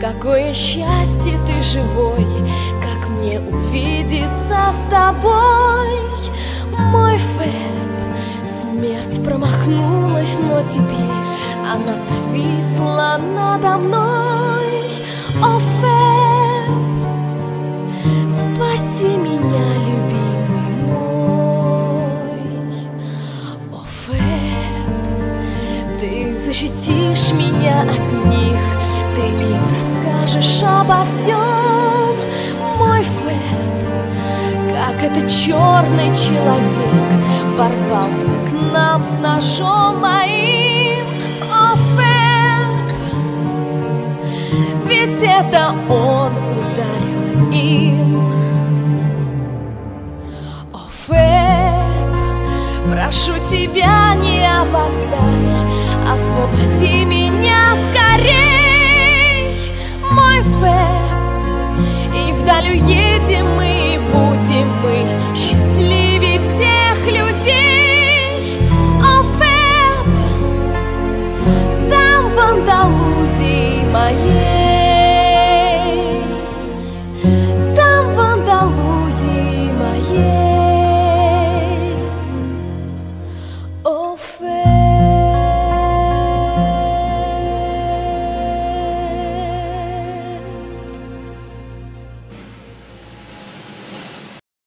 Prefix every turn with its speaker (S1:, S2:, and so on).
S1: Какое счастье ты живой, как мне увидеться с тобой, мой Фэб. Смерть промахнулась, но теперь она нависла надо мной, о Фэб. Спаси меня, любимый мой, о Фэб. Ты защитишь меня от них расскажешь обо всем, мой Фэб, как этот черный человек ворвался к нам с ножом моим, о Фэб, ведь это он ударил им. О Фэб, прошу тебя, не опоздай, Вдаль уедем мы, и будем мы Счастливее всех людей. О, Фэб Там в Андалузии моей